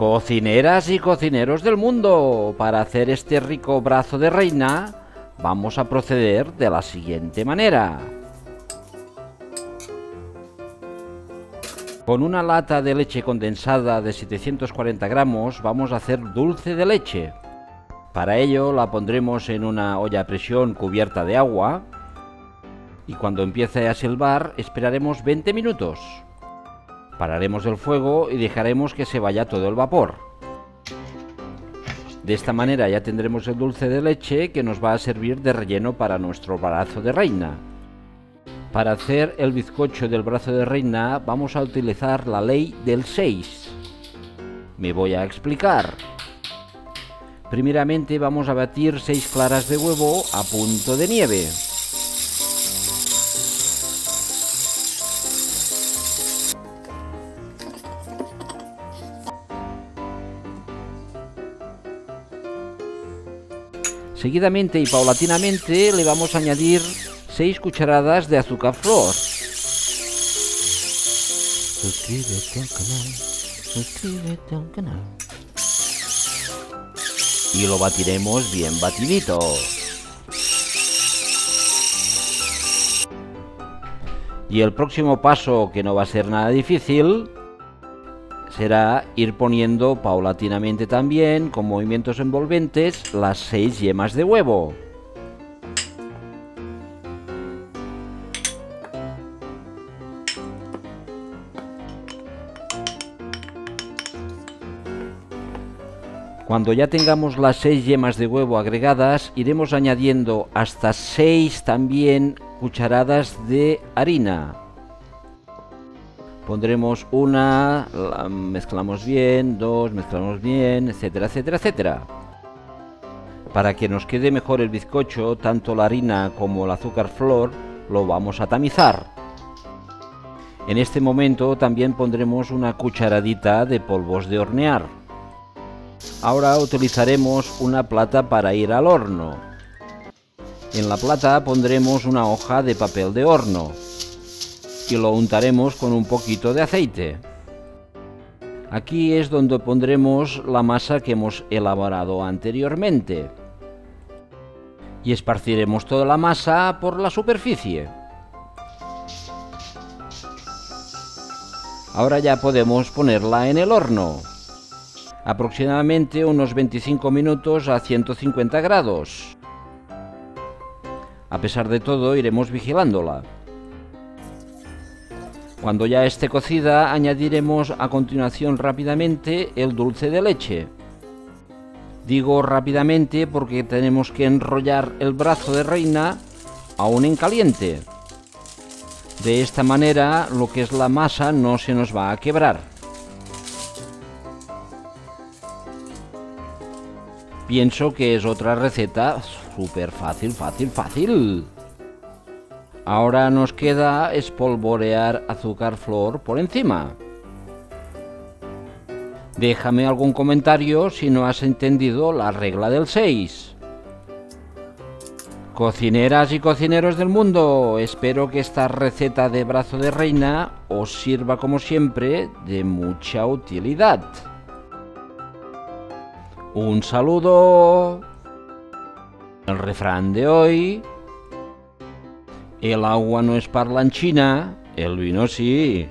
Cocineras y cocineros del mundo, para hacer este rico brazo de reina vamos a proceder de la siguiente manera. Con una lata de leche condensada de 740 gramos vamos a hacer dulce de leche. Para ello la pondremos en una olla a presión cubierta de agua y cuando empiece a silbar esperaremos 20 minutos. Pararemos el fuego y dejaremos que se vaya todo el vapor. De esta manera ya tendremos el dulce de leche que nos va a servir de relleno para nuestro brazo de reina. Para hacer el bizcocho del brazo de reina vamos a utilizar la ley del 6. Me voy a explicar. Primeramente vamos a batir 6 claras de huevo a punto de nieve. Seguidamente y paulatinamente le vamos a añadir 6 cucharadas de azúcar flor. Suscríbete al canal, suscríbete al canal. Y lo batiremos bien batidito. Y el próximo paso, que no va a ser nada difícil, será ir poniendo paulatinamente también, con movimientos envolventes, las seis yemas de huevo. Cuando ya tengamos las seis yemas de huevo agregadas, iremos añadiendo hasta seis también cucharadas de harina. Pondremos una, la mezclamos bien, dos, mezclamos bien, etcétera, etcétera, etcétera. Para que nos quede mejor el bizcocho, tanto la harina como el azúcar flor lo vamos a tamizar. En este momento también pondremos una cucharadita de polvos de hornear. Ahora utilizaremos una plata para ir al horno. En la plata pondremos una hoja de papel de horno y lo untaremos con un poquito de aceite. Aquí es donde pondremos la masa que hemos elaborado anteriormente. Y esparciremos toda la masa por la superficie. Ahora ya podemos ponerla en el horno. Aproximadamente unos 25 minutos a 150 grados. A pesar de todo, iremos vigilándola. Cuando ya esté cocida, añadiremos a continuación rápidamente el dulce de leche. Digo rápidamente porque tenemos que enrollar el brazo de reina aún en caliente. De esta manera lo que es la masa no se nos va a quebrar. Pienso que es otra receta súper fácil, fácil, fácil. Ahora nos queda espolvorear azúcar flor por encima. Déjame algún comentario si no has entendido la regla del 6. Cocineras y cocineros del mundo, espero que esta receta de brazo de reina os sirva como siempre de mucha utilidad. Un saludo. El refrán de hoy el agua no es parlanchina, el vino sí.